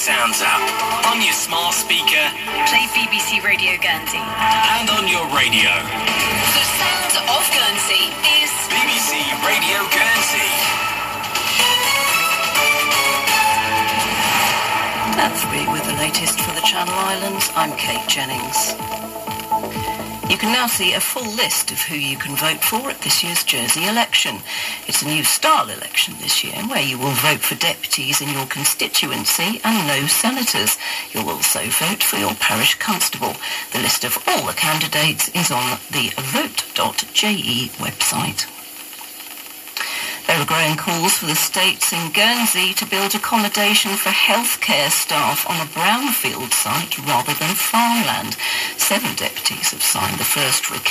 Sounds app, on your smart speaker, Play BBC Radio Guernsey. and on your radio. The sound of Guernsey is BBC Radio Guernsey. That's me with the latest for the Channel Islands, I'm Kate Jennings. You can now see a full list of who you can vote for at this year's Jersey election. It's a new style election this year where you will vote for deputies in your constituency and no senators. You'll also vote for your parish constable. The list of all the candidates is on the vote.je website. There are growing calls for the states in Guernsey to build accommodation for healthcare staff on a brownfield site rather than farmland. Seven deputies have signed the first request.